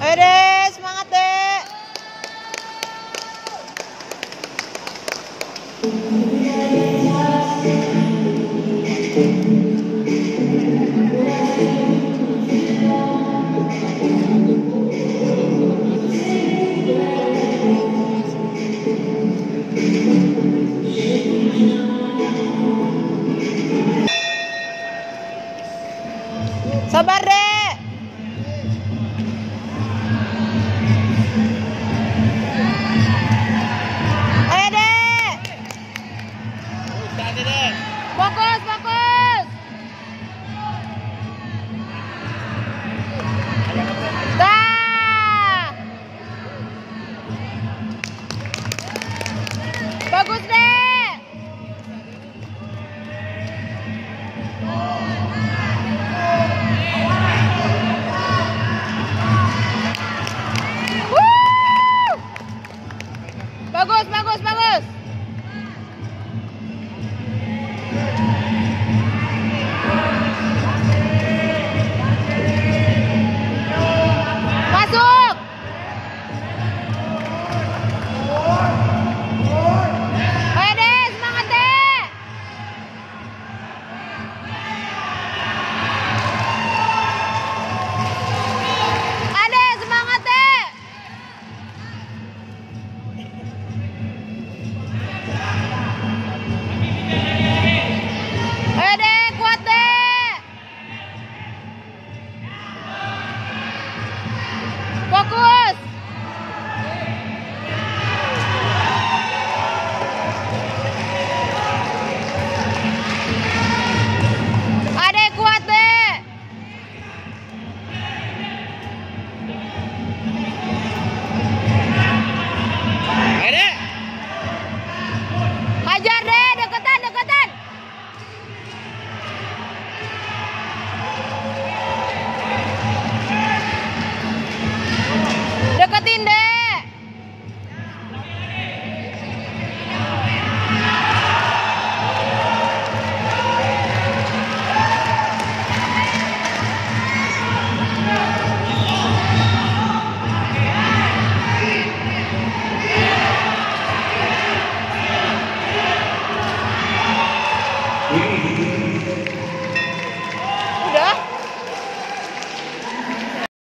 It is. Sabar deh. Ayo deh. Fokus, fokus. Dah. Bagus deh. bagus, bagus, bagus.